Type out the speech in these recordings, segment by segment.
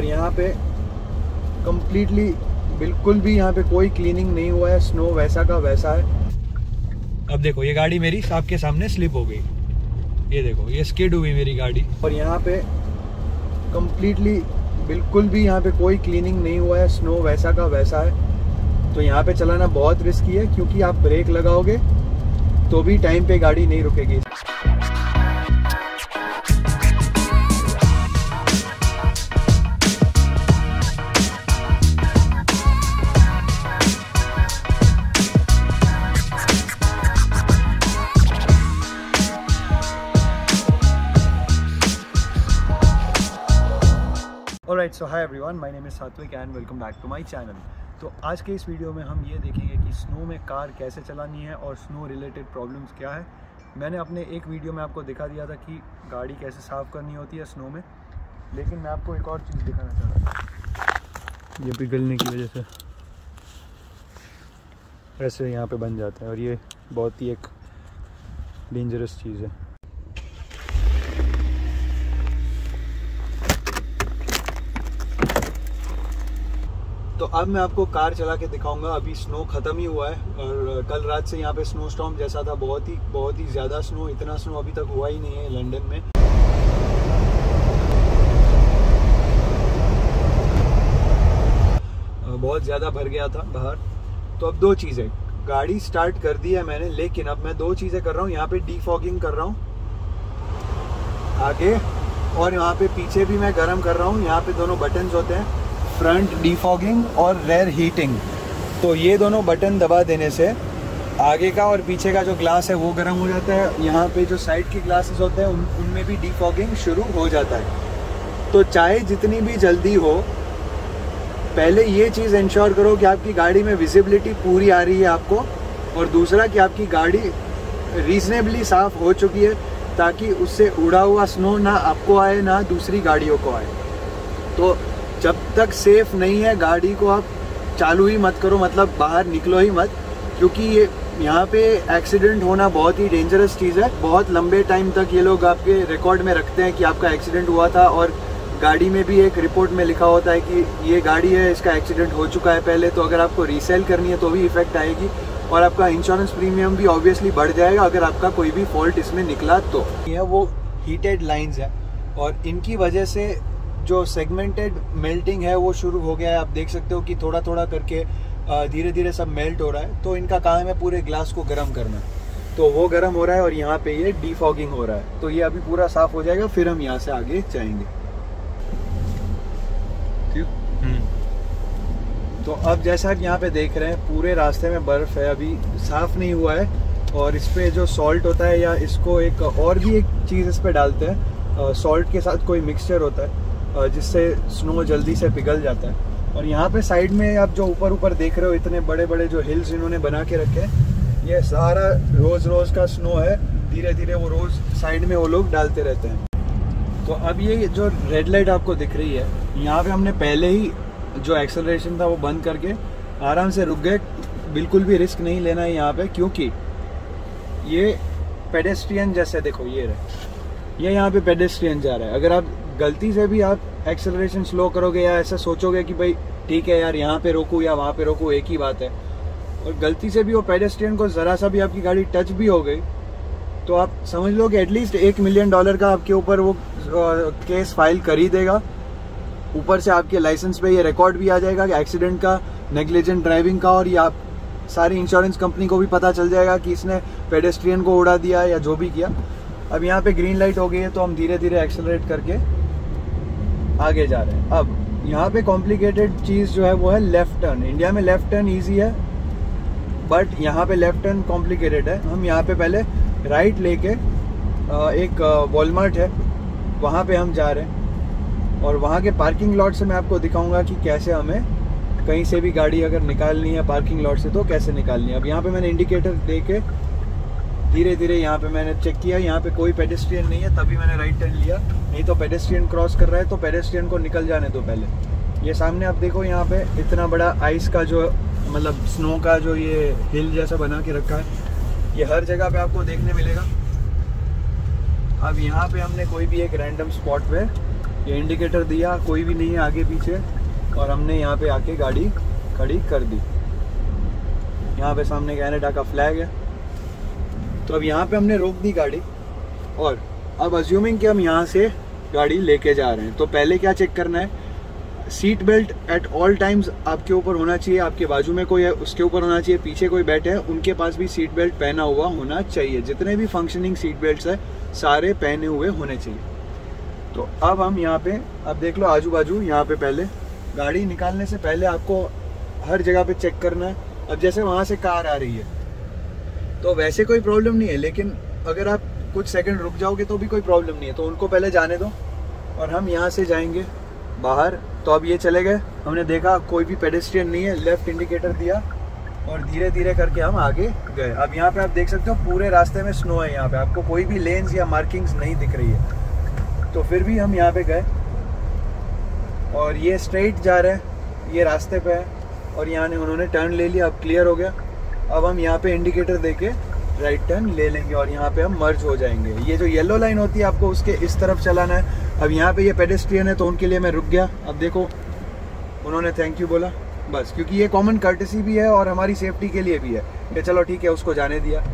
और यहाँ पे कम्प्लीटली बिल्कुल भी यहाँ पे कोई क्लीनिंग नहीं हुआ है स्नो वैसा का वैसा है। अब देखो ये गाड़ी मेरी आपके सामने स्लिप हो गई। ये देखो ये स्किड हुई मेरी गाड़ी। और यहाँ पे कम्प्लीटली बिल्कुल भी यहाँ पे कोई क्लीनिंग नहीं हुआ है स्नो वैसा का वैसा है। तो यहाँ पे चलाना बहुत रिस्की है क्योंकि आप ब्रेक लगाओगे तो भी टाइम पे गाड़ी नहीं रुकेगी। Right so hi everyone my name is Satvik and welcome back to my channel तो आज के इस वीडियो में हम ये देखेंगे कि स्नो में कार कैसे चलानी है और स्नो रिलेटेड प्रॉब्लम्स क्या है। मैंने अपने एक वीडियो में आपको दिखा दिया था कि गाड़ी कैसे साफ़ करनी होती है स्नो में। लेकिन मैं आपको एक और चीज़ दिखाना चाह रहा हूँ। ये पिघलने की वजह से। ऐसे यहाँ पे बन जाते हैं और ये बहुत ही एक डेंजरस चीज़ है। तो अब मैं आपको कार चला के दिखाऊँगा। अभी स्नो ख़त्म ही हुआ है और कल रात से यहाँ पे स्नो स्टॉम जैसा था। बहुत ही बहुत ही ज़्यादा स्नो इतना स्नो अभी तक हुआ ही नहीं है लंदन में। बहुत ज़्यादा भर गया था बाहर। तो अब दो चीज़ें। गाड़ी स्टार्ट कर दी है मैंने, लेकिन अब मैं दो चीज़ें कर रहा हूँ। यहाँ पे डीफॉगिंग कर रहा हूँ। आगे और यहाँ पे पीछे भी मैं गर्म कर रहा हूँ। यहाँ पे दोनों बटन्स होते हैं। फ्रंट डीफॉगिंग और रेयर हीटिंग तो ये दोनों बटन दबा देने से आगे का और पीछे का जो ग्लास है वो गर्म हो जाता है। यहाँ पे जो साइड के ग्लासेस होते हैं, उन, उनमें भी डीफॉगिंग शुरू हो जाता है। तो चाहे जितनी भी जल्दी हो, पहले ये चीज़ इंश्योर करो कि आपकी गाड़ी में विजिबिलिटी पूरी आ रही है आपको और दूसरा कि आपकी गाड़ी रीजनेबली साफ़ हो चुकी है ताकि उससे उड़ा हुआ स्नो ना आपको आए, ना दूसरी गाड़ियों को आए। तो जब तक सेफ़ नहीं है गाड़ी को आप चालू ही मत करो मतलब बाहर निकलो ही मत, क्योंकि ये यहाँ पे एक्सीडेंट होना बहुत ही डेंजरस चीज़ है। बहुत लंबे टाइम तक ये लोग आपके रिकॉर्ड में रखते हैं कि आपका एक्सीडेंट हुआ था और गाड़ी में भी एक रिपोर्ट में लिखा होता है कि ये गाड़ी है, इसका एक्सीडेंट हो चुका है पहले तो अगर आपको रीसेल करनी है तो भी इफ़ेक्ट आएगी और आपका इंश्योरेंस प्रीमियम भी ऑब्वियसली बढ़ जाएगा अगर आपका कोई भी फॉल्ट इसमें निकला तो। ये वो हीटेड लाइन्स है और इनकी वजह से जो सेगमेंटेड मेल्टिंग है वो शुरू हो गया है। आप देख सकते हो कि थोड़ा थोड़ा करके धीरे धीरे सब मेल्ट हो रहा है। तो इनका काम है पूरे ग्लास को गर्म करना। तो वो गर्म हो रहा है और यहाँ पे ये डीफॉगिंग हो रहा है। तो ये अभी पूरा साफ़ हो जाएगा फिर हम यहाँ से आगे जाएँगे। हम्म। तो अब जैसा आप यहाँ पे देख रहे हैं पूरे रास्ते में बर्फ़ है। अभी साफ़ नहीं हुआ है और इस पे जो सॉल्ट होता है या इसको एक और भी एक चीज़ इस पे डालते हैं सॉल्ट के साथ कोई मिक्सचर होता है। जिससे स्नो जल्दी से पिघल जाता है। और यहाँ पे साइड में आप जो ऊपर ऊपर देख रहे हो, इतने बड़े बड़े जो हिल्स इन्होंने बना के रखे हैं, ये सारा रोज रोज का स्नो है। धीरे धीरे वो रोज साइड में वो लोग डालते रहते हैं। तो अब ये जो रेड लाइट आपको दिख रही है, यहाँ पे हमने पहले ही जो एक्सेलरेशन था वो बंद करके आराम से रुक गए। बिल्कुल भी रिस्क नहीं लेना है यहाँ पे, क्योंकि ये पेडेस्ट्रियन जैसे देखो, ये रहे। ये यहाँ पे पेडेस्ट्रियन जा रहा है? अगर आप गलती से भी आप एक्सेलरेशन स्लो करोगे या ऐसा सोचोगे कि भाई, ठीक है यार, यहाँ पे रोकू या वहाँ पे रोकू, एक ही बात है। और गलती से भी वो पेडेस्ट्रियन को ज़रा सा भी आपकी गाड़ी टच भी हो गई तो आप समझ लो कि एटलीस्ट एक मिलियन डॉलर का आपके ऊपर वो केस फ़ाइल कर ही देगा। ऊपर से आपके लाइसेंस पे ये रिकॉर्ड भी आ जाएगा कि एक्सीडेंट का नेग्लिजेंट ड्राइविंग का और ये आप सारी इंश्योरेंस कंपनी को भी पता चल जाएगा कि इसने पेडेस्ट्रियन को उड़ा दिया या जो भी किया। अब यहाँ पे ग्रीन लाइट हो गई है तो हम धीरे धीरे एक्सेलरेट करके आगे जा रहे हैं। अब, यहाँ पे कॉम्प्लिकेटेड चीज़ जो है, वो है लेफ़्ट टर्न इंडिया में लेफ़्ट टर्न ईजी है बट यहाँ पे लेफ़्ट टर्न कॉम्प्लिकेटेड है। हम यहाँ पे पहले राइट लेके एक वॉलमार्ट है, वहाँ पे हम जा रहे हैं। और वहाँ के पार्किंग लॉट से मैं आपको दिखाऊँगा कि कैसे हमें कहीं से भी गाड़ी अगर निकालनी है पार्किंग लॉट से तो कैसे निकालनी है। अब यहाँ पे मैंने इंडिकेटर दे के धीरे धीरे यहाँ पे मैंने चेक किया, यहाँ पे कोई पेडेस्ट्रियन नहीं है, तभी मैंने राइट टर्न लिया। नहीं तो पेडेस्ट्रियन क्रॉस कर रहा है तो पेडेस्ट्रियन को निकल जाने दो पहले। ये सामने आप देखो यहाँ पे इतना बड़ा आइस का जो मतलब स्नो का जो ये हिल जैसा बना के रखा है, ये हर जगह पे आपको देखने मिलेगा। अब यहाँ पे हमने कोई भी एक रैंडम स्पॉट पे ये इंडिकेटर दिया, कोई भी नहीं है आगे पीछे, और हमने यहाँ पे आके गाड़ी खड़ी कर दी। यहाँ पे सामने कैनेडा का फ्लैग है। तो अब यहाँ पे हमने रोक दी गाड़ी और अब अज्यूमिंग कि हम यहाँ से गाड़ी लेके जा रहे हैं तो पहले क्या चेक करना है? Seat belt at all times आपके ऊपर होना चाहिए, आपके बाजू में कोई है, उसके ऊपर होना चाहिए, पीछे कोई बैठे हैं, उनके पास भी सीट बेल्ट पहना हुआ होना चाहिए। जितने भी फंक्शनिंग सीट बेल्ट है, सारे पहने हुए होने चाहिए। तो अब हम यहाँ पे, अब देख लो आजू बाजू यहाँ पे पहले गाड़ी निकालने से पहले आपको हर जगह पे चेक करना है। अब जैसे वहाँ से कार आ रही है तो वैसे कोई प्रॉब्लम नहीं है, लेकिन अगर आप कुछ सेकंड रुक जाओगे तो भी कोई प्रॉब्लम नहीं है। तो उनको पहले जाने दो और हम यहाँ से जाएँगे बाहर। तो अब ये चले गए। हमने देखा कोई भी पेडेस्ट्रियन नहीं है। लेफ़्ट इंडिकेटर दिया और धीरे धीरे करके हम आगे गए। अब यहाँ पे आप देख सकते हो पूरे रास्ते में स्नो है यहाँ पे। आपको कोई भी लेंस या मार्किंग्स नहीं दिख रही है। तो फिर भी हम यहाँ पे गए और ये स्ट्रेट जा रहे हैं। ये रास्ते पे है और यहाँ ने उन्होंने टर्न ले लिया। अब क्लियर हो गया। अब हम यहाँ पे इंडिकेटर दे के राइट टर्न ले लेंगे और यहाँ पे हम मर्ज हो जाएँगे। ये जो येलो लाइन होती है, आपको उसके इस तरफ़ चलाना है। अब यहाँ पे ये पेडेस्ट्रियन है तो उनके लिए मैं रुक गया। अब देखो, उन्होंने थैंक यू बोला। बस, क्योंकि ये कॉमन कर्टसी भी है और हमारी सेफ्टी के लिए भी है। कि चलो ठीक है, उसको जाने दिया।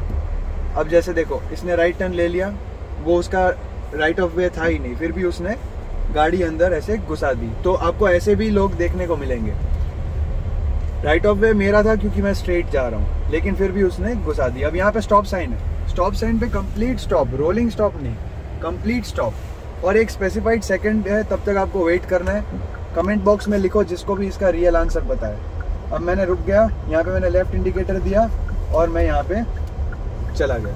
अब जैसे देखो, इसने राइट टर्न ले लिया। वो उसका राइट ऑफ़ वे था ही नहीं, फिर भी उसने गाड़ी अंदर ऐसे घुसा दी। तो आपको ऐसे भी लोग देखने को मिलेंगे। राइट ऑफ़ वे मेरा था क्योंकि मैं स्ट्रेट जा रहा हूँ। लेकिन फिर भी उसने घुसा दिया। अब यहाँ पे स्टॉप साइन है। स्टॉप साइन पे कंप्लीट स्टॉप रोलिंग स्टॉप नहीं। कंप्लीट स्टॉप और एक स्पेसिफाइड सेकंड है, तब तक आपको वेट करना है। कमेंट बॉक्स में लिखो जिसको भी इसका रियल आंसर पता है अब मैंने रुक गया। यहाँ पे मैंने लेफ़्ट इंडिकेटर दिया और मैं यहाँ पे चला गया।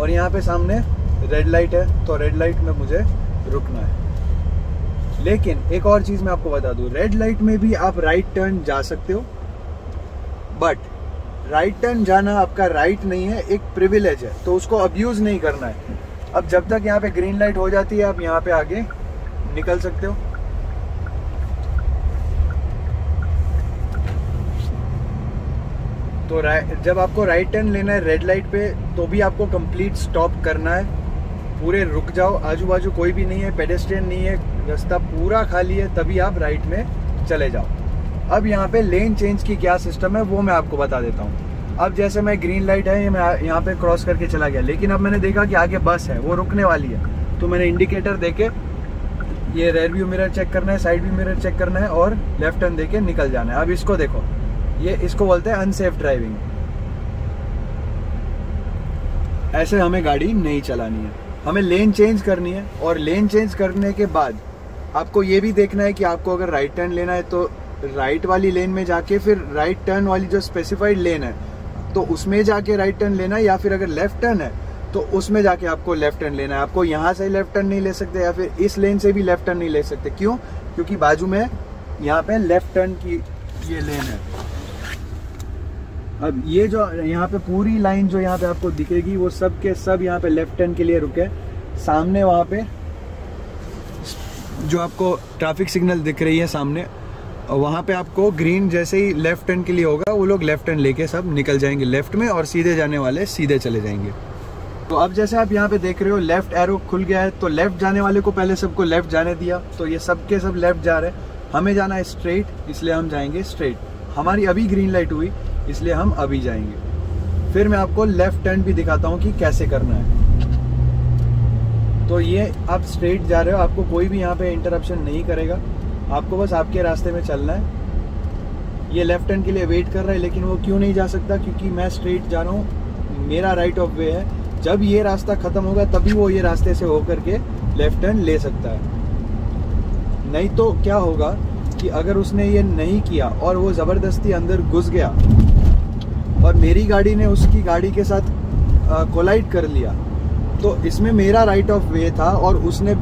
और यहाँ पे सामने रेड लाइट है तो रेड लाइट में मुझे रुकना है। लेकिन एक और चीज़ मैं आपको बता दूँ रेड लाइट में भी आप राइट टर्न जा सकते हो बट राइट टर्न जाना आपका राइट नहीं है, एक प्रिविलेज है तो उसको अब्यूज नहीं करना है। अब जब तक यहाँ पे ग्रीन लाइट हो जाती है, आप यहाँ पे आगे निकल सकते हो। तो जब आपको राइट टर्न लेना है रेड लाइट पे तो भी आपको कंप्लीट स्टॉप करना है। पूरे रुक जाओ आजू बाजू कोई भी नहीं है पेडेस्ट्रियन नहीं है रास्ता पूरा खाली है, तभी आप राइट में चले जाओ। अब यहाँ पे लेन चेंज की क्या सिस्टम है, वो मैं आपको बता देता हूँ। अब जैसे मैं ग्रीन लाइट है मैं यहाँ पे क्रॉस करके चला गया। लेकिन अब मैंने देखा कि आगे बस है, वो रुकने वाली है। तो मैंने इंडिकेटर देके ये रेयर व्यू मिरर चेक करना है साइड व्यू मिरर चेक करना है और लेफ़्ट टर्न देके निकल जाना है। अब इसको देखो, ये इसको बोलते हैं अनसेफ ड्राइविंग ऐसे हमें गाड़ी नहीं चलानी है। हमें लेन चेंज करनी है और लेन चेंज करने के बाद आपको ये भी देखना है कि आपको अगर राइट टर्न लेना है तो राइट वाली लेन में जाके फिर राइट टर्न वाली जो स्पेसिफाइड लेन है तो उसमें जाके राइट टर्न लेना है या फिर अगर लेफ़्ट टर्न है तो उसमें जाके आपको लेफ़्ट टर्न लेना है। आपको यहाँ से लेफ़्ट टर्न नहीं ले सकते या फिर इस लेन से भी लेफ़्ट टर्न नहीं ले सकते। क्यों? क्योंकि बाजू में यहाँ पे लेफ़्ट टर्न की ये लेन है। अब ये जो यहाँ पे पूरी लाइन जो यहाँ पे आपको दिखेगी, वो सब के सब यहाँ पे लेफ़्ट टर्न के लिए रुके। सामने वहाँ पे जो आपको ट्रैफ़िक सिग्नल दिख रही है सामने, वहाँ पे आपको ग्रीन जैसे ही लेफ़्ट टर्न के लिए होगा, वो लोग लेफ़्ट टर्न लेके सब निकल जाएँगे लेफ़्ट में और सीधे जाने वाले सीधे चले जाएँगे। तो अब जैसे आप यहाँ पे देख रहे हो लेफ़्ट एरो खुल गया है तो लेफ़्ट जाने वाले को पहले सबको लेफ़्ट जाने दिया। तो ये सबके सब लेफ़्ट जा रहे हैं। हमें जाना है स्ट्रेट इसलिए हम जाएँगे स्ट्रेट हमारी अभी ग्रीन लाइट हुई, इसलिए हम अभी जाएँगे। फिर मैं आपको लेफ़्ट टर्न भी दिखाता हूँ कि कैसे करना है। तो ये आप स्ट्रेट जा रहे हो, आपको कोई भी यहाँ पे इंटरप्शन नहीं करेगा। आपको बस आपके रास्ते में चलना है। ये लेफ़्ट टर्न के लिए वेट कर रहा है, लेकिन वो क्यों नहीं जा सकता? क्योंकि मैं स्ट्रेट जा रहा हूँ, मेरा राइट ऑफ़ वे है। जब ये रास्ता खत्म होगा, तभी वो ये रास्ते से होकर के लेफ़्ट टर्न ले सकता है। नहीं तो क्या होगा कि अगर उसने ये नहीं किया और वो ज़बरदस्ती अंदर घुस गया और मेरी गाड़ी ने उसकी गाड़ी के साथ कोलाइड कर लिया तो इसमें मेरा राइट ऑफ़ वे था और उसने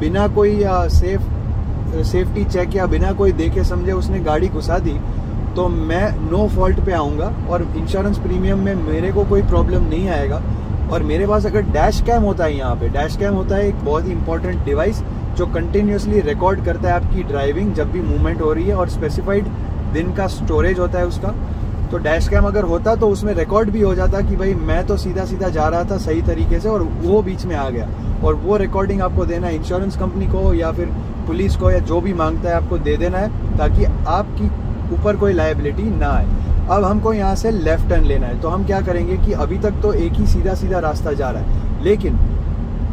बिना कोई सेफ़ सेफ्टी चेक या बिना कोई देखे समझे उसने गाड़ी घुसा दी तो मैं नो फॉल्ट पे आऊँगा और इंश्योरेंस प्रीमियम में मेरे को कोई प्रॉब्लम नहीं आएगा। और मेरे पास अगर डैश कैम होता है यहाँ पे डैश कैम होता है एक बहुत ही इंपॉर्टेंट डिवाइस जो कंटिन्यूसली रिकॉर्ड करता है आपकी ड्राइविंग जब भी मूवमेंट हो रही है और स्पेसिफाइड दिन का स्टोरेज होता है उसका। तो डैश कैम अगर होता तो उसमें रिकॉर्ड भी हो जाता कि भाई मैं तो सीधा सीधा जा रहा था सही तरीके से और वो बीच में आ गया। और वो रिकॉर्डिंग आपको देना है इंश्योरेंस कंपनी को या फिर पुलिस को या जो भी माँगता है आपको दे देना है ताकि आपकी ऊपर कोई लाइबिलिटी ना आए। अब हमको यहाँ से लेफ़्ट टर्न लेना है तो हम क्या करेंगे कि अभी तक तो एक ही सीधा सीधा रास्ता जा रहा है, लेकिन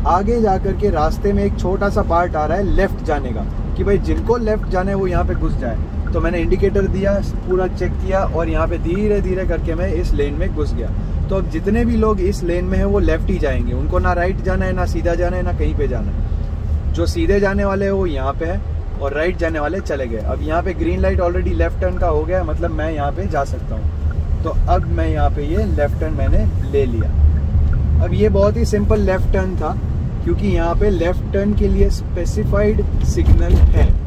आगे जा कर के रास्ते में एक छोटा सा पार्ट आ रहा है लेफ़्ट जाने का, कि भाई जिनको लेफ़्ट जाना है वो यहाँ पे घुस जाए। तो मैंने इंडिकेटर दिया, पूरा चेक किया और यहाँ पे धीरे धीरे करके मैं इस लेन में घुस गया। तो अब जितने भी लोग इस लेन में हैं, वो लेफ़्ट ही जाएँगे। उनको ना राइट जाना है, ना सीधा जाना है, ना कहीं पे जाना है। जो सीधे जाने वाले हैं, वो यहाँ पे है और राइट जाने वाले चले गए। अब यहाँ पे green light already left turn का हो गया मतलब मैं यहाँ पे जा सकता हूँ। तो अब मैं यहाँ पे ये लेफ़्ट टर्न मैंने ले लिया। अब ये बहुत ही सिंपल लेफ़्ट टर्न था, क्योंकि यहाँ पे लेफ़्ट टर्न के लिए स्पेसिफाइड सिग्नल है।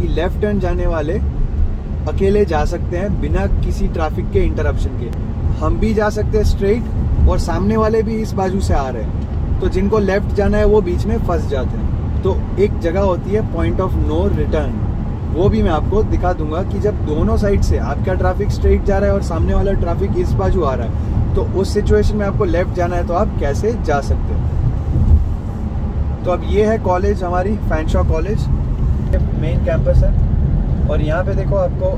कि लेफ़्ट टर्न जाने वाले अकेले जा सकते हैं बिना किसी ट्रैफ़िक के इंटरप्शन के। हम भी जा सकते हैं स्ट्रेट और सामने वाले भी इस बाजू से आ रहे हैं। तो जिनको लेफ़्ट जाना है वो बीच में फंस जाते हैं। तो एक जगह होती है पॉइंट ऑफ़ नो रिटर्न वो भी मैं आपको दिखा दूँगा कि जब दोनों साइड से आपका ट्रैफ़िक स्ट्रेट जा रहा है और सामने वाला ट्रैफ़िक इस बाजू आ रहा है तो उस सिचुएशन में आपको लेफ़्ट जाना है तो आप कैसे जा सकते हैं? तो अब ये है कॉलेज हमारी फैनशॉ कॉलेज मेन कैंपस है। और यहाँ पे देखो आपको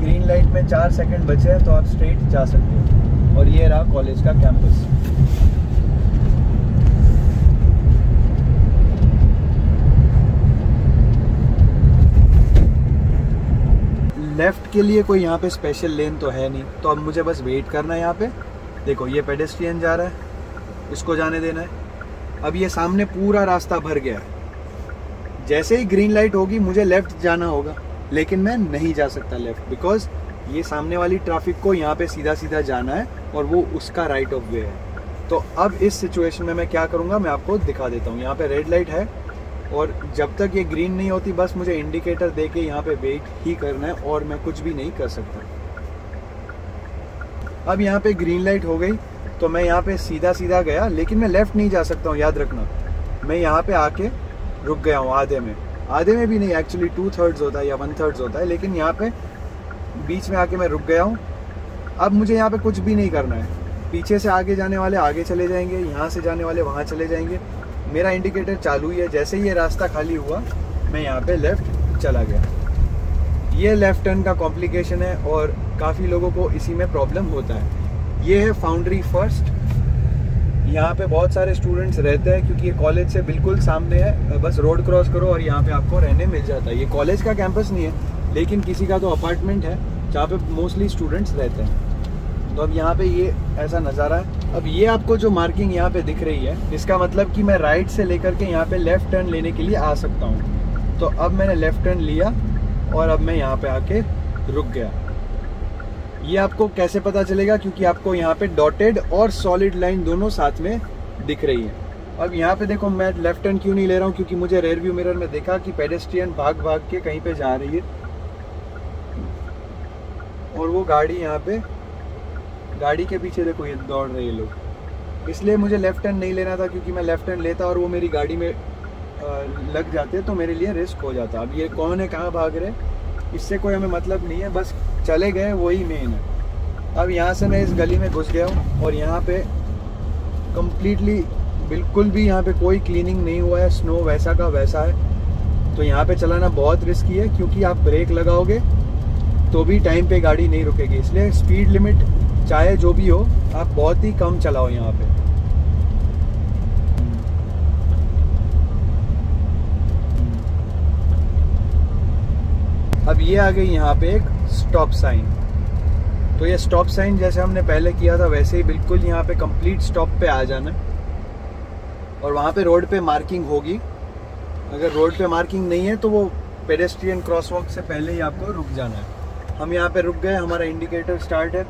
ग्रीन लाइट में चार सेकंड बचे हैं तो आप स्ट्रेट जा सकते हो। और ये रहा कॉलेज का कैंपस लेफ़्ट के लिए कोई यहाँ पे स्पेशल लेन तो है नहीं। तो अब मुझे बस वेट करना है यहाँ पे। देखो, ये पेडेस्ट्रियन जा रहा है। इसको जाने देना है। अब ये सामने पूरा रास्ता भर गया है। जैसे ही ग्रीन लाइट होगी, मुझे लेफ़्ट जाना होगा। लेकिन मैं नहीं जा सकता लेफ़्ट बिकॉज़ ये सामने वाली ट्रैफ़िक को यहाँ पे सीधा सीधा जाना है, और वो उसका राइट ऑफ़ वे है। तो अब इस सिचुएशन में मैं क्या करूँगा, मैं आपको दिखा देता हूँ। यहाँ पे रेड लाइट है, और जब तक ये ग्रीन नहीं होती, बस मुझे इंडिकेटर दे के यहाँ पे वेट ही करना है, और मैं कुछ भी नहीं कर सकता। अब यहाँ पे ग्रीन लाइट हो गई तो मैं यहाँ पे सीधा सीधा गया, लेकिन मैं लेफ़्ट नहीं जा सकता हूँ, याद रखना। मैं यहाँ पे आके रुक गया हूँ आधे में। आधे में भी नहीं एक्चुअली टू थर्ड्स होता है या वन थर्ड्स होता है, लेकिन यहाँ पे बीच में आके मैं रुक गया हूँ। अब मुझे यहाँ पे कुछ भी नहीं करना है। पीछे से आगे जाने वाले आगे चले जाएँगे, यहाँ से जाने वाले वहाँ चले जाएँगे। मेरा इंडिकेटर चालू ही है, जैसे ही ये रास्ता खाली हुआ, मैं यहाँ पे लेफ़्ट चला गया। ये लेफ़्ट टर्न का कॉम्प्लिकेशन है और काफ़ी लोगों को इसी में प्रॉब्लम होता है। ये है फाउंड्री फ़र्स्ट यहाँ पे बहुत सारे स्टूडेंट्स रहते हैं क्योंकि ये कॉलेज से बिल्कुल सामने है। बस रोड क्रॉस करो और यहाँ पे आपको रहने मिल जाता है। ये कॉलेज का कैंपस नहीं है, लेकिन किसी का तो अपार्टमेंट है, जहाँ पे मोस्टली स्टूडेंट्स रहते हैं। तो अब यहाँ पे ये ऐसा नज़ारा है। अब ये आपको जो मार्किंग यहाँ पे दिख रही है, इसका मतलब कि मैं राइट से लेकर के यहाँ पे लेफ़्ट टर्न लेने के लिए आ सकता हूँ। तो अब मैंने लेफ़्ट टर्न लिया और अब मैं यहाँ पे आके रुक गया। ये आपको कैसे पता चलेगा? क्योंकि आपको यहाँ पे डॉटेड और सॉलिड लाइन दोनों साथ में दिख रही है। अब यहाँ पे देखो, मैं लेफ़्ट टर्न क्यों नहीं ले रहा हूँ? क्योंकि मुझे रेयर व्यू मिरर में देखा कि पेडेस्ट्रियन भाग भाग के कहीं पे जा रही है। और वो गाड़ी यहाँ पे, गाड़ी के पीछे देखो, ये दौड़ रहे लोग। इसलिए मुझे लेफ़्ट टर्न नहीं लेना था, क्योंकि मैं लेफ़्ट टर्न लेता और वो मेरी गाड़ी में लग जाते तो मेरे लिए रिस्क हो जाता। अब ये कौन है, कहाँ भाग रहे इससे कोई हमें मतलब नहीं है, बस चले गए, वही मेन है। अब यहाँ से मैं इस गली में घुस गया हूँ और यहाँ पे कम्प्लीटली बिल्कुल भी यहाँ पे कोई क्लीनिंग नहीं हुआ है स्नो वैसा का वैसा है। तो यहाँ पे चलाना बहुत रिस्की है, क्योंकि आप ब्रेक लगाओगे तो भी टाइम पे गाड़ी नहीं रुकेगी। इसलिए स्पीड लिमिट चाहे जो भी हो, आप बहुत ही कम चलाओ यहाँ पे। अब ये आ गई यहाँ पे एक स्टॉप साइन तो ये स्टॉप साइन जैसे हमने पहले किया था, वैसे ही बिल्कुल यहाँ पे कंप्लीट स्टॉप पे आ जाना। और वहाँ पे रोड पे मार्किंग होगी। अगर रोड पे मार्किंग नहीं है तो वो पेडेस्ट्रियन क्रॉसवॉक से पहले ही आपको रुक जाना है। हम यहाँ पे रुक गए, हमारा इंडिकेटर स्टार्ट है।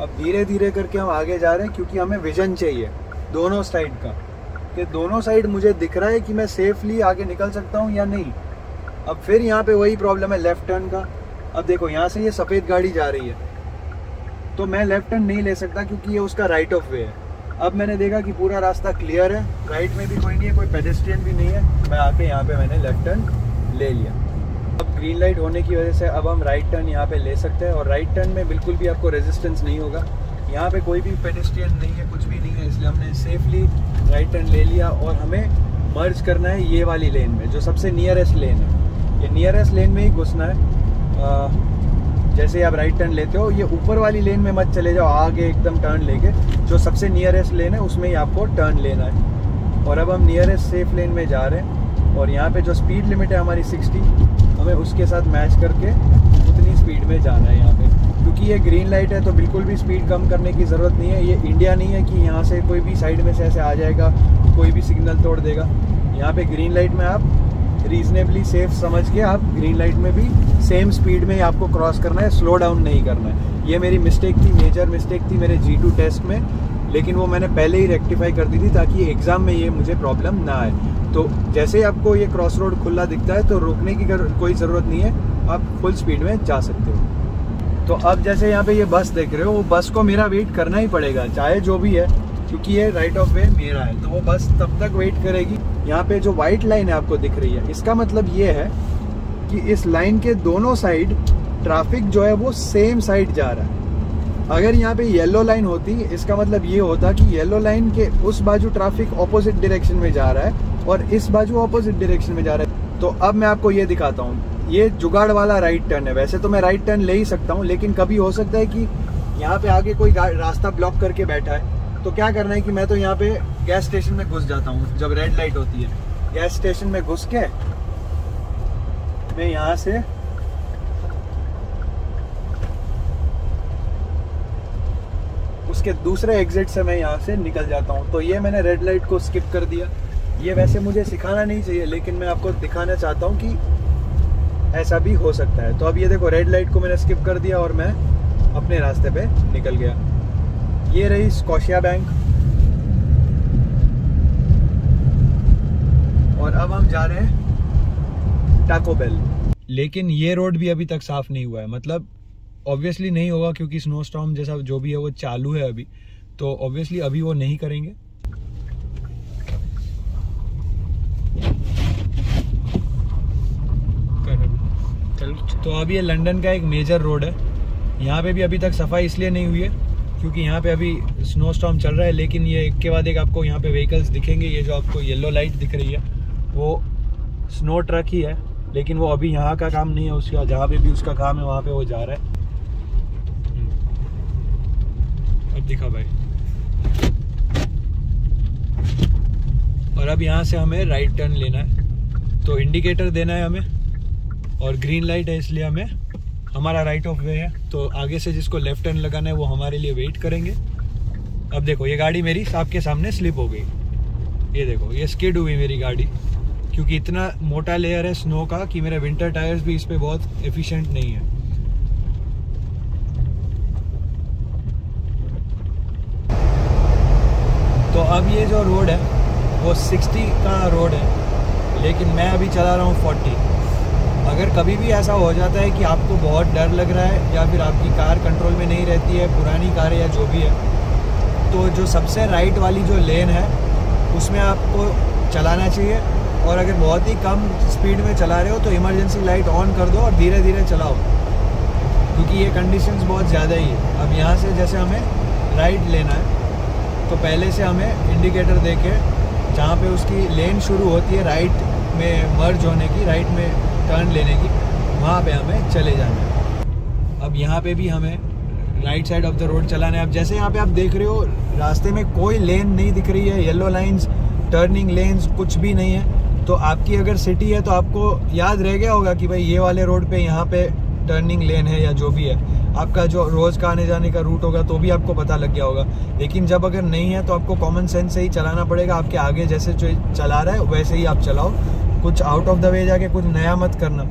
अब धीरे धीरे करके हम आगे जा रहे हैं, क्योंकि हमें विजन चाहिए, दोनों साइड का। कि दोनों साइड मुझे दिख रहा है कि मैं सेफली आगे निकल सकता हूँ या नहीं। अब फिर यहाँ पे वही प्रॉब्लम है लेफ़्ट टर्न का। अब देखो, यहाँ से ये सफ़ेद गाड़ी जा रही है। तो मैं लेफ़्ट टर्न नहीं ले सकता क्योंकि ये उसका राइट ऑफ़ वे है। अब मैंने देखा कि पूरा रास्ता क्लियर है। राइट में भी कोई नहीं है, कोई पेडेस्ट्रियन भी नहीं है। मैं आके यहाँ पे मैंने लेफ़्ट टर्न ले लिया। अब ग्रीन लाइट होने की वजह से अब हम राइट टर्न यहाँ पे ले सकते हैं। और राइट टर्न में बिल्कुल भी आपको रेजिस्टेंस नहीं होगा। यहाँ पे कोई भी पेडेस्ट्रियन नहीं है, कुछ भी नहीं है, इसलिए हमने सेफली राइट टर्न ले लिया। और हमें मर्ज करना है ये वाली लेन में, जो सबसे नियरेस्ट लेन है। ये नियरेस्ट लेन में ही घुसना है। आ, जैसे आप राइट टर्न लेते हो ये ऊपर वाली लेन में मत चले जाओ आगे एकदम टर्न लेके। जो सबसे नियरेस्ट लेन है उसमें ही आपको टर्न लेना है। और अब हम नियरेस्ट सेफ़ लेन में जा रहे हैं। और यहाँ पे जो स्पीड लिमिट है हमारी 60 हमें उसके साथ मैच करके उतनी स्पीड में जाना है यहाँ पे। क्योंकि ये ग्रीन लाइट है तो बिल्कुल भी स्पीड कम करने की ज़रूरत नहीं है। ये इंडिया नहीं है कि यहाँ से कोई भी साइड में से ऐसे आ जाएगा कोई भी सिग्नल तोड़ देगा। यहाँ पे ग्रीन लाइट में आप रीजनेबली सेफ़ समझ के आप ग्रीन लाइट में भी सेम स्पीड में ही आपको क्रॉस करना है स्लो डाउन नहीं करना है। ये मेरी मिस्टेक थी मेजर मिस्टेक थी मेरे जी टू टेस्ट में, लेकिन वो मैंने पहले ही रेक्टिफाई कर दी थी ताकि एग्ज़ाम में ये मुझे प्रॉब्लम ना आए। तो जैसे ही आपको ये क्रॉस रोड खुला दिखता है तो रोकने की कोई ज़रूरत नहीं है, आप फुल स्पीड में जा सकते हो। तो अब जैसे यहाँ पे ये बस देख रहे हो, वो बस को मेरा वेट करना ही पड़ेगा, चाहे जो भी है। क्योंकि ये राइट ऑफ़ वे मेरा है तो वो बस तब तक वेट करेगी। यहाँ पे जो व्हाइट लाइन है आपको दिख रही है, इसका मतलब ये है कि इस लाइन के दोनों साइड ट्रैफ़िक जो है वो सेम साइड जा रहा है। अगर यहाँ पे येलो लाइन होती, इसका मतलब ये होता कि येलो लाइन के उस बाजू ट्रैफ़िक ऑपोजिट डायरेक्शन में जा रहा है और इस बाजू ऑपोजिट डायरेक्शन में जा रहा है। तो अब मैं आपको ये दिखाता हूँ। ये जुगाड़ वाला राइट टर्न है। वैसे तो मैं राइट टर्न ले ही सकता हूँ, लेकिन कभी हो सकता है कि यहाँ पे आगे कोई रास्ता ब्लॉक करके बैठा है। तो क्या करना है कि मैं तो यहाँ पे गैस स्टेशन में घुस जाता हूँ, जब रेड लाइट होती है। गैस स्टेशन में घुस के मैं यहाँ से उसके दूसरे एग्जिट से मैं यहाँ से निकल जाता हूँ। तो ये मैंने रेड लाइट को स्किप कर दिया। ये वैसे मुझे सिखाना नहीं चाहिए, लेकिन मैं आपको दिखाना चाहता हूँ कि ऐसा भी हो सकता है। तो अब ये देखो रेड लाइट को मैंने स्किप कर दिया और मैं अपने रास्ते पे निकल गया। ये रही स्कॉशिया बैंक और अब हम जा रहे हैं टाको बेल लेकिन ये रोड भी अभी तक साफ़ नहीं हुआ है। मतलब ऑब्वियसली नहीं होगा क्योंकि स्नो स्टॉम जैसा जो भी है वो चालू है अभी। तो ऑब्वियसली अभी वो नहीं करेंगे। तो अब ये लंदन का एक मेजर रोड है। यहाँ पे भी अभी तक सफ़ाई इसलिए नहीं हुई है। क्योंकि यहाँ पे अभी स्नो स्टॉम चल रहा है, लेकिन ये एक के बाद एक आपको यहाँ पे व्हीकल्स दिखेंगे, ये जो आपको येलो लाइट दिख रही है, वो स्नो ट्रक ही है, लेकिन वो अभी यहाँ का काम नहीं है, उसका जहाँ पे भी उसका काम है, वहाँ पे वो जा रहा है। अब दिखा भाई। और अब यहाँ से हमें राइट टर्न लेना है। तो इंडिकेटर देना है हमें, और ग्रीन लाइट है इसलिए हमें हमारा राइट ऑफ़ वे है। तो आगे से जिसको लेफ़्ट टर्न लगाना है, वो हमारे लिए वेट करेंगे। अब देखो, ये गाड़ी मेरी आपके सामने स्लिप हो गई। ये देखो, ये स्किड हुई मेरी गाड़ी। क्योंकि इतना मोटा लेयर है स्नो का कि मेरे विंटर टायर्स भी इस पर बहुत एफिशिएंट नहीं है। तो अब ये जो रोड है, वो 60 का रोड है। लेकिन मैं अभी चला रहा हूँ 40 अगर कभी भी ऐसा हो जाता है कि आपको बहुत डर लग रहा है या फिर आपकी कार कंट्रोल में नहीं रहती है, पुरानी कार या जो भी है तो जो सबसे राइट वाली जो लेन है, उसमें आपको चलाना चाहिए। और अगर बहुत ही कम स्पीड में चला रहे हो तो इमरजेंसी लाइट ऑन कर दो और धीरे धीरे चलाओ। क्योंकि ये कंडीशंस बहुत ज़्यादा ही है। अब यहाँ से जैसे हमें राइट लेना है तो पहले से हमें इंडिकेटर दे के जहाँ पर उसकी लेन शुरू होती है राइट में मर्ज होने की राइट में टर्न लेने की, वहाँ पे हमें चले जाना है। अब यहाँ पे भी हमें right side of the road चलाना है। अब जैसे यहाँ पे आप देख रहे हो, रास्ते में कोई लेन नहीं दिख रही है येलो लाइंस टर्निंग लेन्स कुछ भी नहीं है। तो आपकी अगर सिटी है तो आपको याद रह गया होगा कि भाई ये वाले रोड पे यहाँ पे टर्निंग लेन है या जो भी है। आपका जो रोज़ का आने जाने का रूट होगा तो भी आपको पता लग गया होगा। लेकिन जब अगर नहीं है तो आपको कॉमन सेंस से ही चलाना पड़ेगा। आपके आगे जैसे जो चला रहा है, वैसे ही आप चलाओ। कुछ आउट ऑफ़ द वे जाके कुछ नया मत करना।